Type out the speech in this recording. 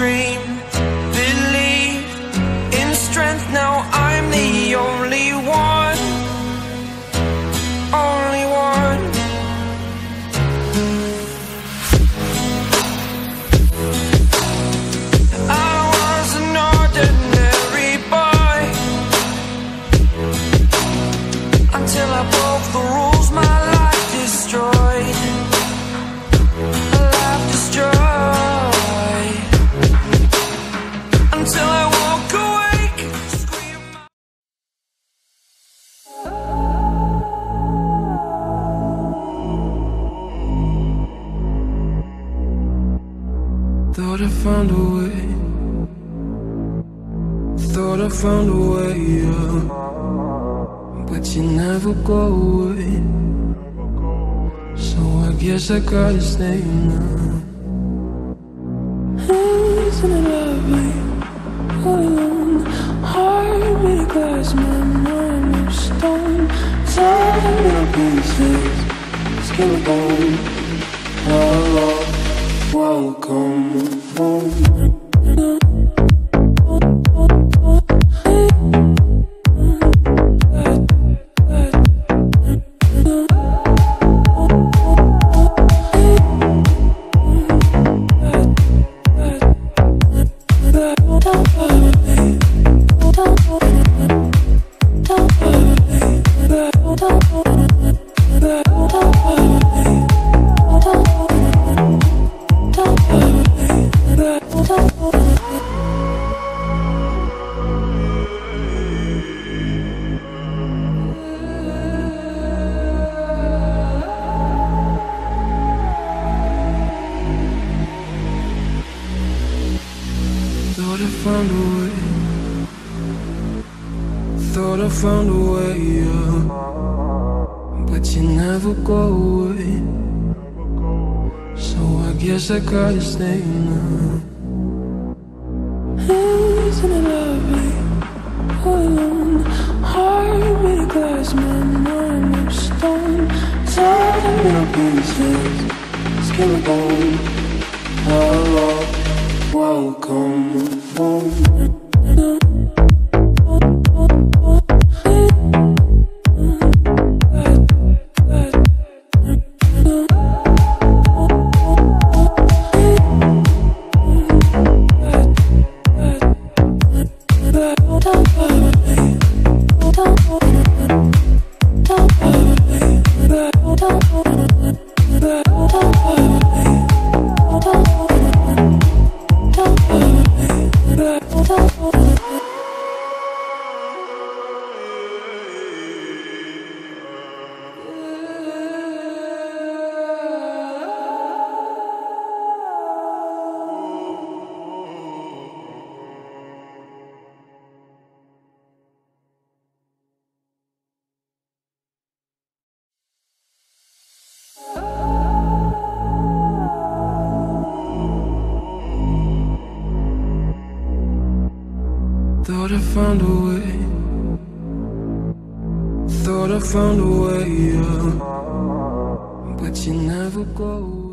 dream. found a way. Thought I found a way, yeah. But you never go away. So I guess I gotta stay now. Isn't it lovely? All alone. Heart made of glass, my mind of stone. Time little pieces, skin and bone. Hello, welcome home. Thought I found a way, yeah. But you never go away. So I guess I gotta stay now. Isn't it lovely? All alone, heart made of glass, man, mind of stone. Tired of little pieces, skin and bone. Oh, welcome home. Don't worry. Thought I found a way. Thought I found a way, yeah. But you never go